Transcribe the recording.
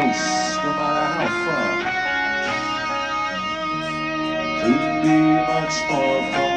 close, no matter how far. Couldn't be much more far.